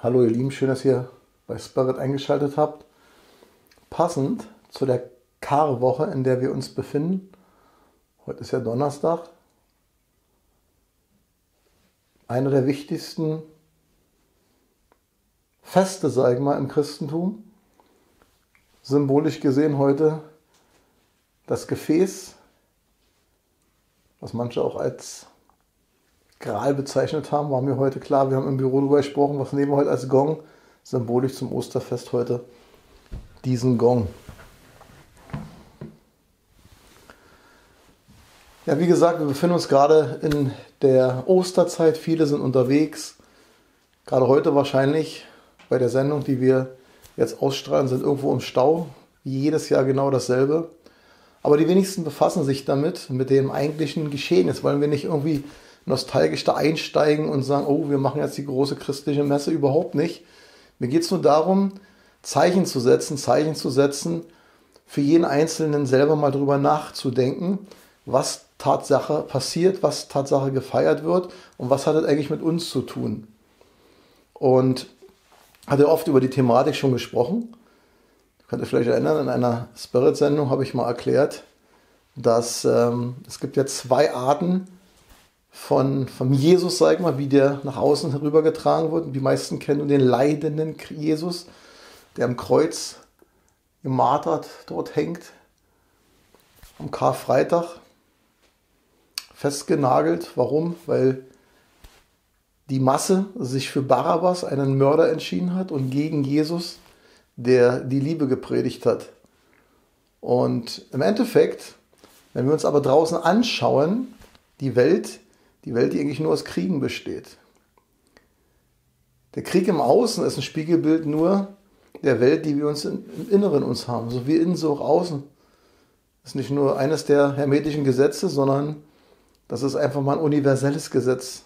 Hallo ihr Lieben, schön, dass ihr bei Spirit eingeschaltet habt. Passend zu der Karwoche, in der wir uns befinden. Heute ist ja Donnerstag. Einer der wichtigsten Feste, sage ich mal, im Christentum. Symbolisch gesehen heute das Gefäß, was manche auch als Gral bezeichnet haben, war mir heute klar. Wir haben im Büro darüber gesprochen, was nehmen wir heute als Gong, symbolisch zum Osterfest heute, diesen Gong. Ja, wie gesagt, wir befinden uns gerade in der Osterzeit. Viele sind unterwegs. Gerade heute wahrscheinlich bei der Sendung, die wir jetzt ausstrahlen, sind irgendwo im Stau. Jedes Jahr genau dasselbe. Aber die wenigsten befassen sich damit, mit dem eigentlichen Geschehen. Jetzt wollen wir nicht irgendwie nostalgisch da einsteigen und sagen, oh, wir machen jetzt die große christliche Messe überhaupt nicht. Mir geht es nur darum, Zeichen zu setzen, Zeichen zu setzen, für jeden Einzelnen selber mal drüber nachzudenken, was Tatsache passiert, was Tatsache gefeiert wird und was hat das eigentlich mit uns zu tun. Und hatte oft über die Thematik schon gesprochen. Ich könnte vielleicht erinnern, in einer Spirit-Sendung habe ich mal erklärt, dass ähm, es gibt ja zwei Arten von, von Jesus, sag ich mal, wie der nach außen herübergetragen wird. Die meisten kennen den leidenden Jesus, der am Kreuz gemartert dort hängt, am Karfreitag, festgenagelt. Warum? Weil die Masse sich für Barabbas, einen Mörder, entschieden hat und gegen Jesus, der die Liebe gepredigt hat. Und im Endeffekt, wenn wir uns aber draußen anschauen, die Welt, die Welt, die eigentlich nur aus Kriegen besteht. Der Krieg im Außen ist ein Spiegelbild nur der Welt, die wir uns im Inneren uns haben, so wie innen, so auch außen. Das ist nicht nur eines der hermetischen Gesetze, sondern das ist einfach mal ein universelles Gesetz,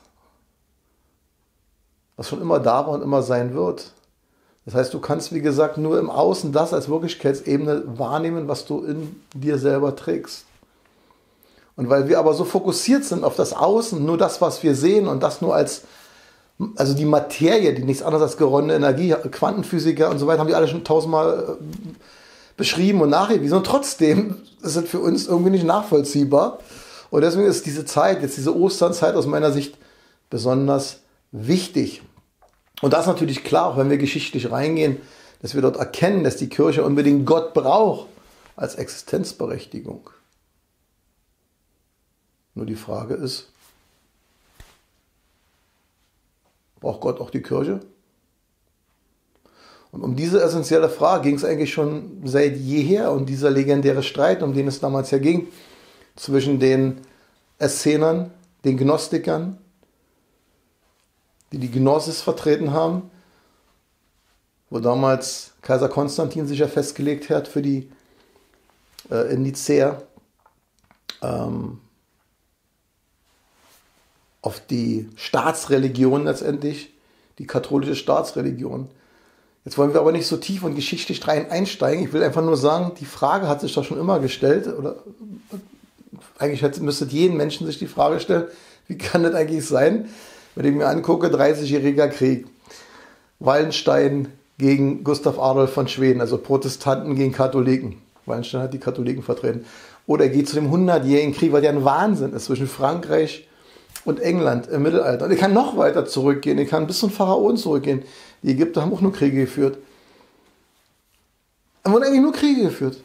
was schon immer da war und immer sein wird. Das heißt, du kannst, wie gesagt, nur im Außen das als Wirklichkeitsebene wahrnehmen, was du in dir selber trägst. Und weil wir aber so fokussiert sind auf das Außen, nur das, was wir sehen und das nur als, also die Materie, die nichts anderes als geronnene Energie, Quantenphysiker und so weiter, haben die alle schon tausendmal äh, beschrieben und nachgewiesen. Und trotzdem ist es für uns irgendwie nicht nachvollziehbar. Und deswegen ist diese Zeit, jetzt diese Osternzeit aus meiner Sicht besonders wichtig. Und das ist natürlich klar, auch wenn wir geschichtlich reingehen, dass wir dort erkennen, dass die Kirche unbedingt Gott braucht als Existenzberechtigung. Nur die Frage ist, braucht Gott auch die Kirche? Und um diese essentielle Frage ging es eigentlich schon seit jeher und dieser legendäre Streit, um den es damals ja ging, zwischen den Essenern, den Gnostikern, die die Gnosis vertreten haben, wo damals Kaiser Konstantin sich ja festgelegt hat für die äh, Nicea, ähm, auf die Staatsreligion letztendlich, die katholische Staatsreligion. Jetzt wollen wir aber nicht so tief und geschichtlich rein einsteigen. Ich will einfach nur sagen, die Frage hat sich doch schon immer gestellt, oder eigentlich müsste jeden Menschen sich die Frage stellen, wie kann das eigentlich sein, wenn ich mir angucke, 30-jähriger Krieg, Wallenstein gegen Gustav Adolf von Schweden, also Protestanten gegen Katholiken. Wallenstein hat die Katholiken vertreten. Oder er geht zu dem 100-jährigen Krieg, weil der ein Wahnsinn ist zwischen Frankreich und England im Mittelalter. Und ich kann noch weiter zurückgehen, ich kann bis zum Pharaon zurückgehen. Die Ägypter haben auch nur Kriege geführt. Da wurden eigentlich nur Kriege geführt.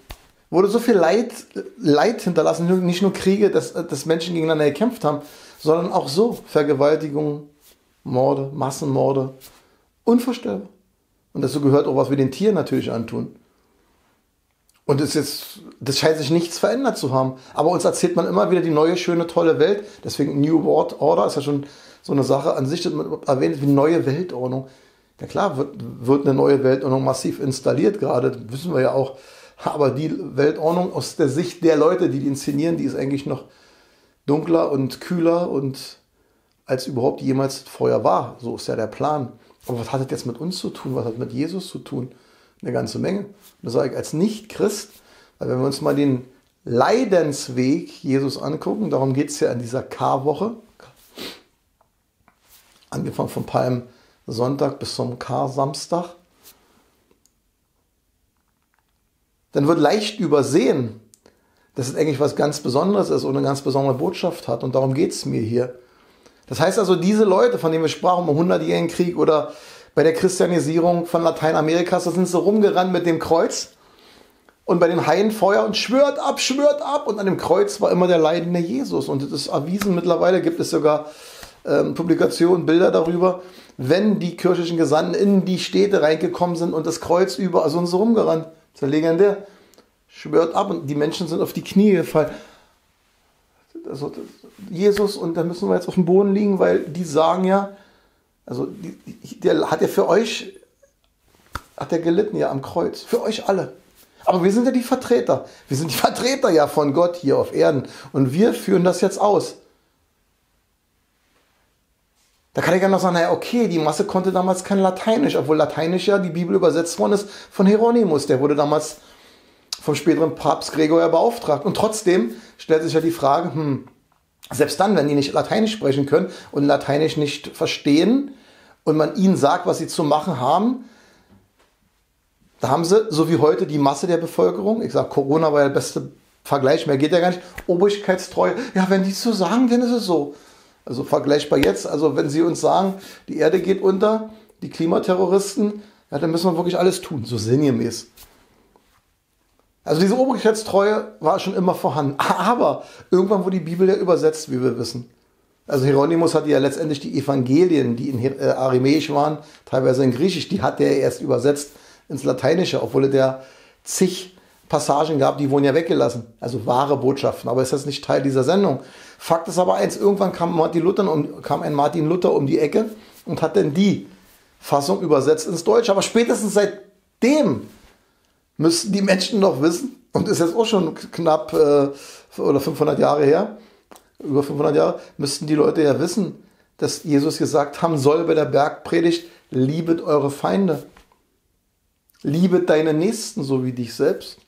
Wurde so viel Leid, Leid hinterlassen, nicht nur Kriege, dass, dass Menschen gegeneinander gekämpft haben, sondern auch so Vergewaltigungen, Morde, Massenmorde. Unvorstellbar. Und dazu gehört auch, was wir den Tieren natürlich antun. Und es ist, das scheint sich nichts verändert zu haben. Aber uns erzählt man immer wieder die neue, schöne, tolle Welt. Deswegen New World Order ist ja schon so eine Sache an sich, dass man erwähnt wie neue Weltordnung. Ja klar, wird, wird eine neue Weltordnung massiv installiert gerade, das wissen wir ja auch. Aber die Weltordnung aus der Sicht der Leute, die die inszenieren, die ist eigentlich noch dunkler und kühler und als überhaupt jemals vorher war. So ist ja der Plan. Aber was hat das jetzt mit uns zu tun? Was hat mit Jesus zu tun? Eine ganze Menge. Und das sage ich als Nicht-Christ, weil wenn wir uns mal den Leidensweg Jesus angucken, darum geht es ja in dieser K-Woche, angefangen vom Palm Sonntag bis zum Kar-Samstag, dann wird leicht übersehen, dass es eigentlich was ganz Besonderes ist und eine ganz besondere Botschaft hat. Und darum geht es mir hier. Das heißt also, diese Leute, von denen wir sprachen, im 100-jährigen Krieg oder bei der Christianisierung von Lateinamerikas, da sind sie rumgerannt mit dem Kreuz und bei den Haien Feuer und schwört ab, schwört ab. Und an dem Kreuz war immer der leidende Jesus. Und das ist erwiesen. Mittlerweile gibt es sogar ähm, Publikationen, Bilder darüber, wenn die kirchlichen Gesandten in die Städte reingekommen sind und das Kreuz über, also sind sie rumgerannt. Das ist ja legendär. Schwört ab und die Menschen sind auf die Knie gefallen. Also, Jesus, und da müssen wir jetzt auf dem Boden liegen, weil die sagen ja, also der hat ja für euch, hat er gelitten ja am Kreuz, für euch alle. Aber wir sind ja die Vertreter. Wir sind die Vertreter ja von Gott hier auf Erden. Und wir führen das jetzt aus. Da kann ich ja noch sagen, naja, okay, die Masse konnte damals kein Lateinisch, obwohl Lateinisch ja die Bibel übersetzt worden ist von Hieronymus. Der wurde damals vom späteren Papst Gregor ja beauftragt. Und trotzdem stellt sich ja die Frage, hm, selbst dann, wenn die nicht Lateinisch sprechen können und Lateinisch nicht verstehen und man ihnen sagt, was sie zu machen haben, da haben sie, so wie heute, die Masse der Bevölkerung, ich sage, Corona war ja der beste Vergleich, mehr geht ja gar nicht, Obrigkeitstreue, ja, wenn die so sagen, dann ist es so. Also vergleichbar jetzt, also wenn sie uns sagen, die Erde geht unter, die Klimaterroristen, ja, dann müssen wir wirklich alles tun, so sinngemäß. Also diese Obrigkeitstreue war schon immer vorhanden. Aber irgendwann wurde die Bibel ja übersetzt, wie wir wissen. Also Hieronymus hatte ja letztendlich die Evangelien, die in äh, Aramäisch waren, teilweise in Griechisch, die hat er erst übersetzt ins Lateinische, obwohl er der zig Passagen gab, die wurden ja weggelassen. Also wahre Botschaften, aber ist das nicht Teil dieser Sendung. Fakt ist aber eins, irgendwann kam, Martin Luther um, kam ein Martin Luther um die Ecke und hat dann die Fassung übersetzt ins Deutsche. Aber spätestens seitdem müssten die Menschen doch wissen, und ist jetzt auch schon knapp äh, oder 500 Jahre her, über 500 Jahre, müssten die Leute ja wissen, dass Jesus gesagt haben soll bei der Bergpredigt, liebet eure Feinde. Liebet deine Nächsten so wie dich selbst.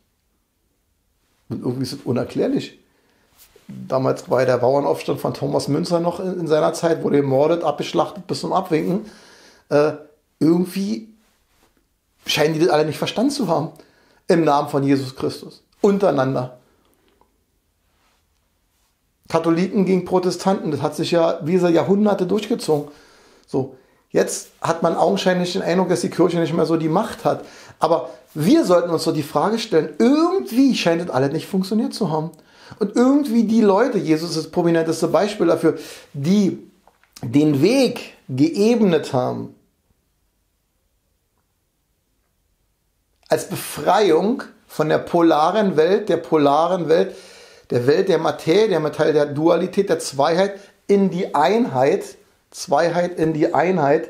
Und irgendwie ist es unerklärlich. Damals war der Bauernaufstand von Thomas Münzer noch in, in seiner Zeit, wurde ermordet, abgeschlachtet bis zum Abwinken. Äh, irgendwie scheinen die das alle nicht verstanden zu haben im Namen von Jesus Christus. Untereinander. Katholiken gegen Protestanten, das hat sich ja diese Jahrhunderte durchgezogen. So, jetzt hat man augenscheinlich den Eindruck, dass die Kirche nicht mehr so die Macht hat. Aber wir sollten uns so die Frage stellen, irgendwie scheint das alles nicht funktioniert zu haben. Und irgendwie die Leute, Jesus ist das prominenteste Beispiel dafür, die den Weg geebnet haben, als Befreiung von der polaren Welt, der polaren Welt, der Welt der Materie, der Metall, der Dualität, der Zweiheit in die Einheit, Zweiheit in die Einheit.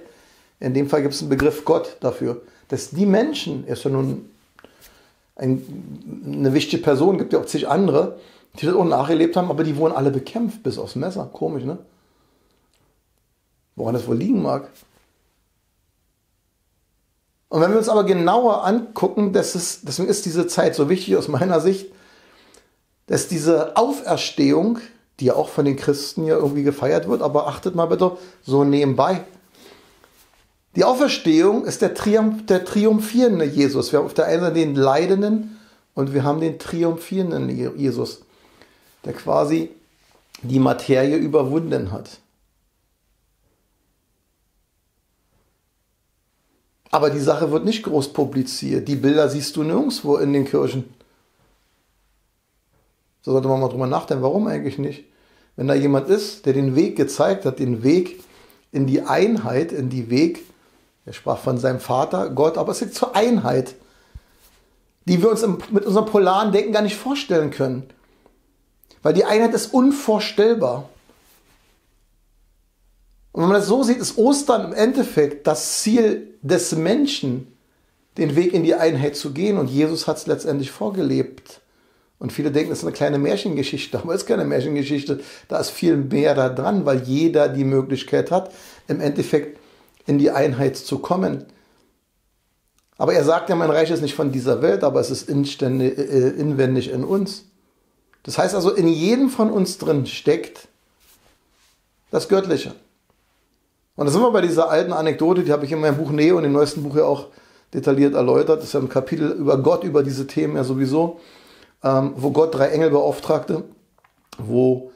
In dem Fall gibt es einen Begriff Gott dafür, dass die Menschen, er ist ja nun ein, eine wichtige Person, gibt ja auch zig andere, die das auch nachgelebt haben, aber die wurden alle bekämpft, bis aufs Messer. Komisch, ne? Woran das wohl liegen mag. Und wenn wir uns aber genauer angucken, dass es, deswegen ist diese Zeit so wichtig aus meiner Sicht, dass diese Auferstehung, die ja auch von den Christen ja irgendwie gefeiert wird, aber achtet mal bitte so nebenbei. Die Auferstehung ist der, Triumph, der triumphierende Jesus. Wir haben auf der einen Seite den Leidenden und wir haben den triumphierenden Jesus, der quasi die Materie überwunden hat. Aber die Sache wird nicht groß publiziert. Die Bilder siehst du nirgendwo in den Kirchen. So sollte man mal drüber nachdenken, warum eigentlich nicht? Wenn da jemand ist, der den Weg gezeigt hat, den Weg in die Einheit, in die Weg, er sprach von seinem Vater, Gott, aber es ist zur Einheit, die wir uns mit unserem polaren Denken gar nicht vorstellen können. Weil die Einheit ist unvorstellbar. Und wenn man das so sieht, ist Ostern im Endeffekt das Ziel des Menschen, den Weg in die Einheit zu gehen. Und Jesus hat es letztendlich vorgelebt. Und viele denken, das ist eine kleine Märchengeschichte, aber es ist keine Märchengeschichte. Da ist viel mehr da dran, weil jeder die Möglichkeit hat, im Endeffekt in die Einheit zu kommen. Aber er sagt ja, mein Reich ist nicht von dieser Welt, aber es ist äh, inwendig in uns. Das heißt also, in jedem von uns drin steckt das Göttliche. Und da sind wir bei dieser alten Anekdote, die habe ich in meinem Buch Neo und im neuesten Buch ja auch detailliert erläutert. Das ist ja ein Kapitel über Gott, über diese Themen ja sowieso, ähm, wo Gott drei Engel beauftragte, wo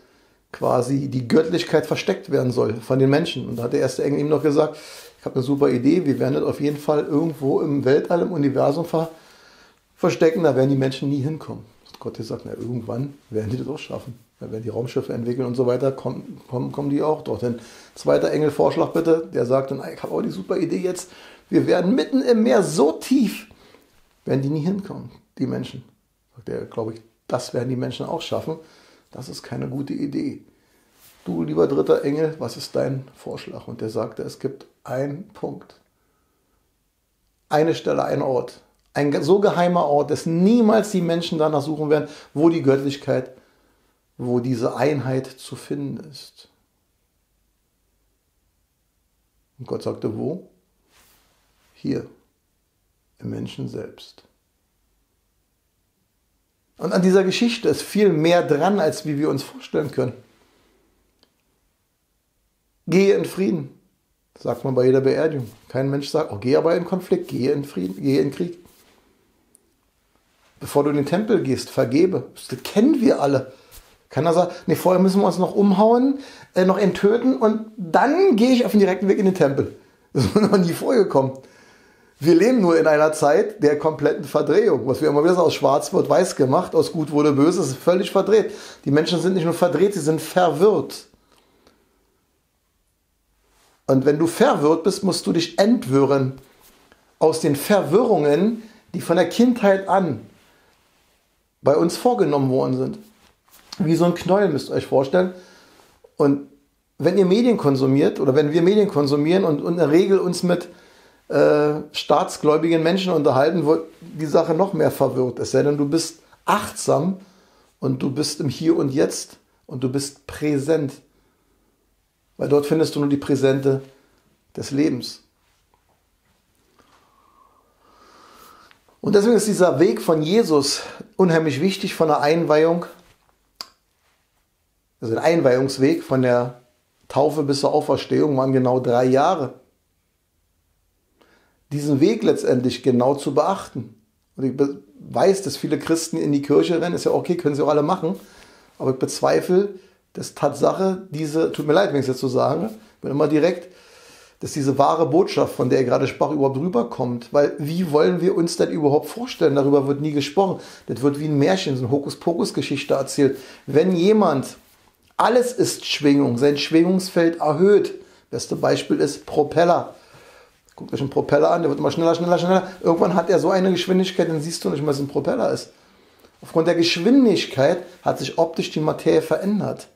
quasi die Göttlichkeit versteckt werden soll von den Menschen. Und da hat der erste Engel ihm noch gesagt, ich habe eine super Idee, wir werden das auf jeden Fall irgendwo im Weltall, im Universum ver verstecken, da werden die Menschen nie hinkommen. Gott hat gesagt, na, irgendwann werden die das auch schaffen. Da werden die Raumschiffe entwickeln und so weiter, kommen, kommen, kommen die auch dorthin. Zweiter Engelvorschlag bitte, der sagt dann, ich habe auch die super Idee jetzt, wir werden mitten im Meer so tief, werden die nie hinkommen, die Menschen. Sagt er, glaube ich, das werden die Menschen auch schaffen. Das ist keine gute Idee. Du, lieber dritter Engel, was ist dein Vorschlag? Und der sagte, es gibt einen Punkt. Eine Stelle, ein Ort. Ein so geheimer Ort, dass niemals die Menschen danach suchen werden, wo die Göttlichkeit, wo diese Einheit zu finden ist. Und Gott sagte, wo? Hier, im Menschen selbst. Und an dieser Geschichte ist viel mehr dran, als wie wir uns vorstellen können. Gehe in Frieden, sagt man bei jeder Beerdigung. Kein Mensch sagt, oh, geh aber in Konflikt, gehe in Frieden, gehe in Krieg. Bevor du in den Tempel gehst, vergebe. Das kennen wir alle. Keiner sagt, nee, vorher müssen wir uns noch umhauen, äh, noch enttöten und dann gehe ich auf den direkten Weg in den Tempel. Das ist noch nie vorgekommen. Wir leben nur in einer Zeit der kompletten Verdrehung. Was wir immer sagen, aus schwarz wird weiß gemacht, aus gut wurde böse, ist völlig verdreht. Die Menschen sind nicht nur verdreht, sie sind verwirrt. Und wenn du verwirrt bist, musst du dich entwirren aus den Verwirrungen, die von der Kindheit an bei uns vorgenommen worden sind. Wie so ein Knäuel müsst ihr euch vorstellen. Und wenn ihr Medien konsumiert oder wenn wir Medien konsumieren und in der Regel uns mit äh, staatsgläubigen Menschen unterhalten, wird die Sache noch mehr verwirrt. Sei denn, du bist achtsam und du bist im Hier und Jetzt und du bist präsent. Weil dort findest du nur die Präsente des Lebens. Und deswegen ist dieser Weg von Jesus unheimlich wichtig von der Einweihung, also der Einweihungsweg von der Taufe bis zur Auferstehung waren genau drei Jahre diesen Weg letztendlich genau zu beachten. Und ich weiß, dass viele Christen in die Kirche rennen, ist ja okay, können sie auch alle machen, aber ich bezweifle, dass Tatsache diese, tut mir leid, wenn ich es jetzt so sage, bin immer direkt, dass diese wahre Botschaft, von der er gerade sprach, überhaupt rüberkommt. Weil wie wollen wir uns das überhaupt vorstellen? Darüber wird nie gesprochen. Das wird wie ein Märchen, so eine Hokuspokus-Geschichte erzählt. Wenn jemand, alles ist Schwingung, sein Schwingungsfeld erhöht. Beste Beispiel ist Propeller. Guckt euch einen Propeller an, der wird immer schneller, schneller, schneller. Irgendwann hat er so eine Geschwindigkeit, dann siehst du nicht mehr, was ein Propeller ist. Aufgrund der Geschwindigkeit hat sich optisch die Materie verändert.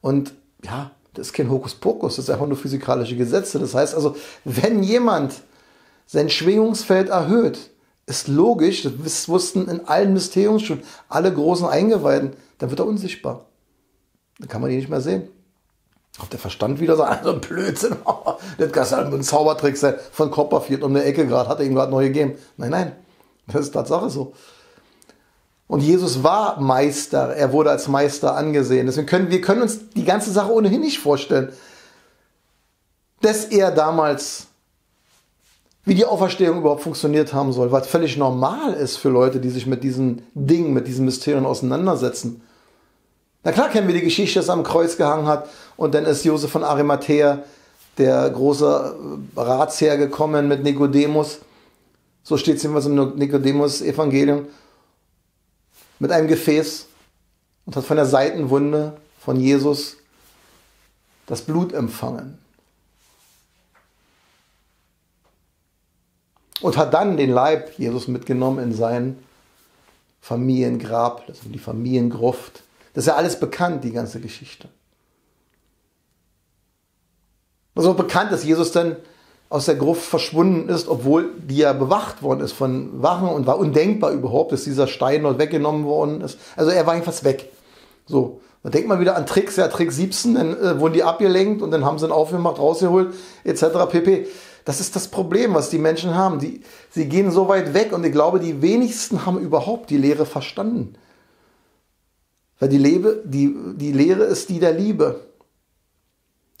Und ja, das ist kein Hokuspokus, das ist einfach nur physikalische Gesetze. Das heißt also, wenn jemand sein Schwingungsfeld erhöht, ist logisch, das wussten in allen Mysteriums schon alle großen Eingeweiden, dann wird er unsichtbar. Dann kann man ihn nicht mehr sehen. Ob der Verstand wieder so, also Blödsinn, das kann halt ein Zaubertrick sein von Copperfield um eine Ecke gerade, hat er ihm gerade neu gegeben. Nein, nein, das ist Tatsache so. Und Jesus war Meister, er wurde als Meister angesehen. Deswegen können wir können uns die ganze Sache ohnehin nicht vorstellen, dass er damals, wie die Auferstehung überhaupt funktioniert haben soll, was völlig normal ist für Leute, die sich mit diesen Dingen, mit diesen Mysterien auseinandersetzen. Na klar kennen wir die Geschichte, dass er am Kreuz gehangen hat und dann ist Josef von Arimathea, der große Ratsherr, gekommen mit Nikodemus. So steht es jedenfalls im Nikodemus-Evangelium. Mit einem Gefäß und hat von der Seitenwunde von Jesus das Blut empfangen. Und hat dann den Leib Jesus mitgenommen in sein Familiengrab, also die Familiengruft das ist ja alles bekannt, die ganze Geschichte. Es ist auch bekannt, dass Jesus dann aus der Gruft verschwunden ist, obwohl die ja bewacht worden ist von Wachen und war undenkbar überhaupt, dass dieser Stein dort weggenommen worden ist. Also er war jedenfalls weg. So. Da denkt man wieder an Tricks, ja, Trick 17, dann äh, wurden die abgelenkt und dann haben sie ihn aufgemacht, rausgeholt, etc. pp. Das ist das Problem, was die Menschen haben. Die, sie gehen so weit weg und ich glaube, die wenigsten haben überhaupt die Lehre verstanden. Weil die, Lebe, die, die Lehre ist die der Liebe.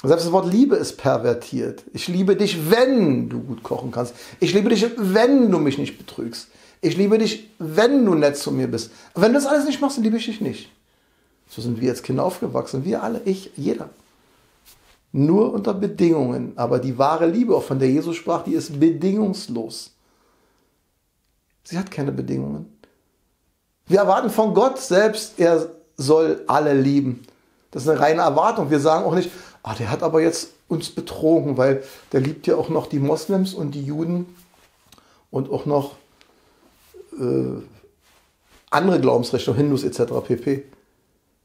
Selbst das Wort Liebe ist pervertiert. Ich liebe dich, wenn du gut kochen kannst. Ich liebe dich, wenn du mich nicht betrügst. Ich liebe dich, wenn du nett zu mir bist. wenn du das alles nicht machst, dann liebe ich dich nicht. So sind wir als Kinder aufgewachsen. Wir alle, ich, jeder. Nur unter Bedingungen. Aber die wahre Liebe, auch von der Jesus sprach, die ist bedingungslos. Sie hat keine Bedingungen. Wir erwarten von Gott selbst, er soll alle lieben. Das ist eine reine Erwartung. Wir sagen auch nicht, ah, der hat aber jetzt uns betrogen, weil der liebt ja auch noch die Moslems und die Juden und auch noch äh, andere Glaubensrichtungen, Hindus etc. pp.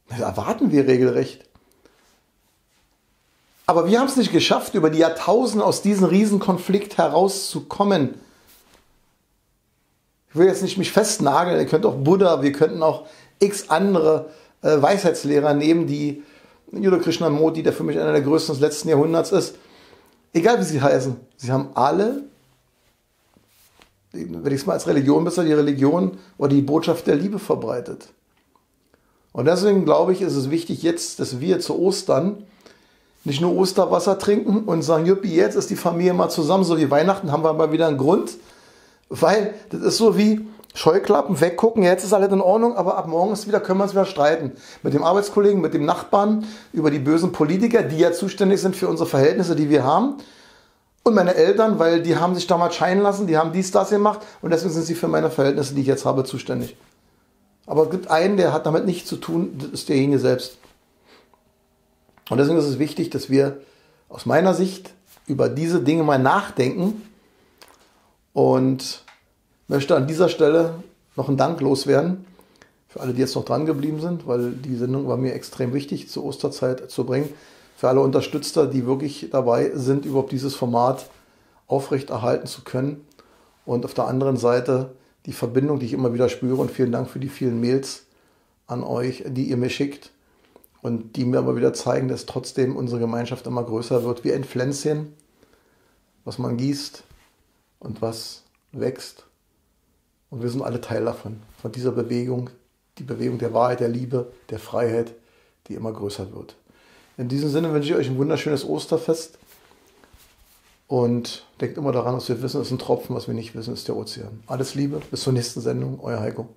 Das erwarten wir regelrecht. Aber wir haben es nicht geschafft, über die Jahrtausende aus diesem Riesenkonflikt herauszukommen. Ich will jetzt nicht mich festnageln, ihr könnt auch Buddha, wir könnten auch x andere äh, Weisheitslehrer nehmen, die Yudo Krishnamurti, der für mich einer der größten des letzten Jahrhunderts ist. Egal wie sie heißen, sie haben alle, wenn ich es mal als Religion besser, die Religion oder die Botschaft der Liebe verbreitet. Und deswegen glaube ich, ist es wichtig jetzt, dass wir zu Ostern nicht nur Osterwasser trinken und sagen, Juppi, jetzt ist die Familie mal zusammen, so wie Weihnachten haben wir mal wieder einen Grund. Weil das ist so wie Scheuklappen weggucken, jetzt ist alles in Ordnung, aber ab morgen ist wieder, können wir uns wieder streiten. Mit dem Arbeitskollegen, mit dem Nachbarn, über die bösen Politiker, die ja zuständig sind für unsere Verhältnisse, die wir haben. Und meine Eltern, weil die haben sich damals scheinen lassen, die haben dies, das gemacht und deswegen sind sie für meine Verhältnisse, die ich jetzt habe, zuständig. Aber es gibt einen, der hat damit nichts zu tun, das ist derjenige selbst. Und deswegen ist es wichtig, dass wir aus meiner Sicht über diese Dinge mal nachdenken und möchte an dieser Stelle noch einen Dank loswerden für alle, die jetzt noch dran geblieben sind, weil die Sendung war mir extrem wichtig zur Osterzeit zu bringen. Für alle Unterstützer, die wirklich dabei sind, überhaupt dieses Format aufrechterhalten zu können. Und auf der anderen Seite die Verbindung, die ich immer wieder spüre. Und vielen Dank für die vielen Mails an euch, die ihr mir schickt und die mir aber wieder zeigen, dass trotzdem unsere Gemeinschaft immer größer wird, wie ein Pflänzchen, was man gießt und was wächst. Und wir sind alle Teil davon, von dieser Bewegung, die Bewegung der Wahrheit, der Liebe, der Freiheit, die immer größer wird. In diesem Sinne wünsche ich euch ein wunderschönes Osterfest und denkt immer daran, was wir wissen, ist ein Tropfen, was wir nicht wissen, ist der Ozean. Alles Liebe, bis zur nächsten Sendung, euer Heiko.